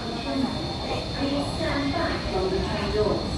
Please stand back from the train doors.